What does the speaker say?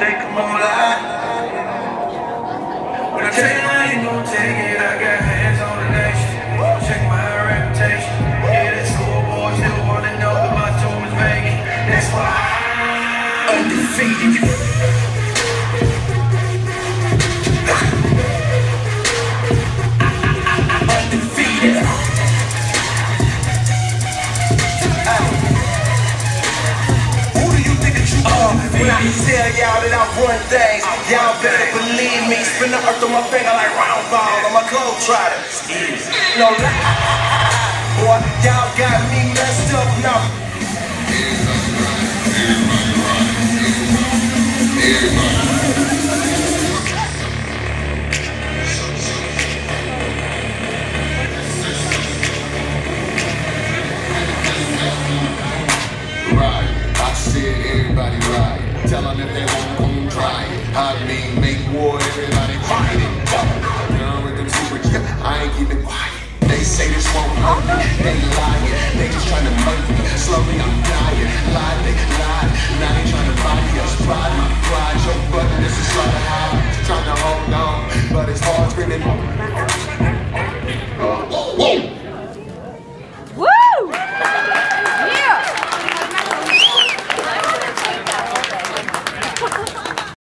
think I'm gonna lie. When I tell you how you gon' take it, I got hands on the nation. Check my reputation. Yeah, that scoreboard still wanna know that my tomb is vacant. That's why I'm undefeated. When I tell y'all things, y'all better believe me. Spin the earth on my finger like round ball on my Globetrotter. No lie. Boy, y'all got me messed up now. Right, I said everybody right. Tell them if they want, I mean, make war, everybody fighting. Done with them super I ain't keeping quiet. They say this won't hurt me, they lying. They just trying to murder me. Slowly I'm dying. Lie, they lied. Now they trying to buy me a pride. My pride, your butt, this is trying to hide. Trying to hold on, but it's hard screaming.